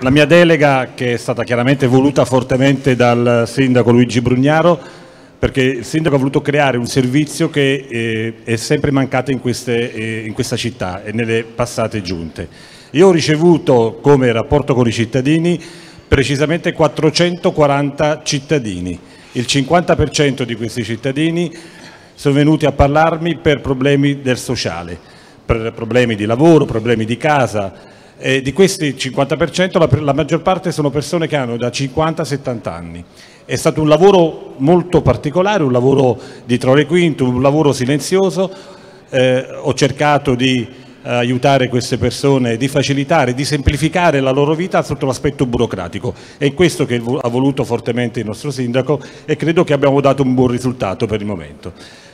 la mia delega che è stata chiaramente voluta fortemente dal sindaco Luigi Brugnaro perché il sindaco ha voluto creare un servizio che eh, è sempre mancato in, queste, eh, in questa città e nelle passate giunte. Io ho ricevuto come rapporto con i cittadini precisamente 440 cittadini. Il 50% di questi cittadini sono venuti a parlarmi per problemi del sociale, per problemi di lavoro, problemi di casa, eh, di questi 50% la, la, maggior parte sono persone che hanno da 50 a 70 anni. È stato un lavoro molto particolare, un lavoro di Trore Quinto, un lavoro silenzioso. Eh, ho cercato di eh, aiutare queste persone, di facilitare, di semplificare la loro vita sotto l'aspetto burocratico. È questo che ha voluto fortemente il nostro sindaco e credo che abbiamo dato un buon risultato per il momento.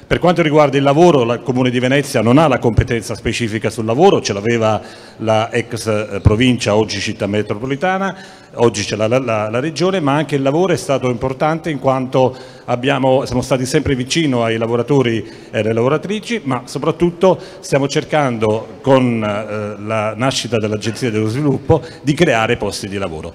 Per quanto riguarda il lavoro, il Comune di Venezia non ha la competenza specifica sul lavoro, ce l'aveva la ex eh, provincia, oggi città metropolitana, oggi c'è la, la, la, Regione, ma anche il lavoro è stato importante in quanto abbiamo, siamo stati sempre vicino ai lavoratori e alle lavoratrici, ma soprattutto stiamo cercando con eh, la nascita dell'Agenzia dello Sviluppo di creare posti di lavoro.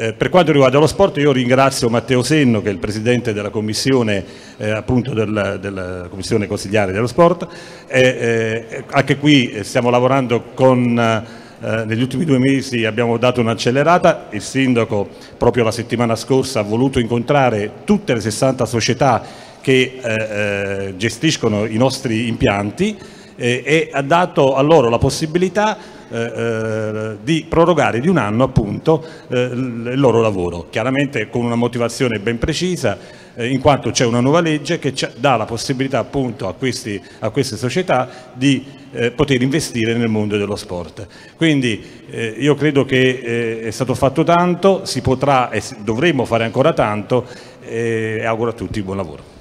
Eh, per quanto riguarda lo sport io ringrazio Matteo Senno che è il presidente della commissione, eh, appunto del, della commissione consigliare dello sport. Eh, anche qui stiamo lavorando con eh, negli ultimi due mesi abbiamo dato un'accelerata, il sindaco proprio la settimana scorsa ha voluto incontrare tutte le 60 società che eh, eh, gestiscono i nostri impianti e ha dato a loro la possibilità eh, eh, di prorogare di un anno appunto eh, il loro lavoro, chiaramente con una motivazione ben precisa eh, in quanto c'è una nuova legge che dà la possibilità appunto a, questi, a queste società di eh, poter investire nel mondo dello sport. Quindi eh, io credo che è stato fatto tanto, si potrà e dovremmo fare ancora tanto e auguro a tutti buon lavoro.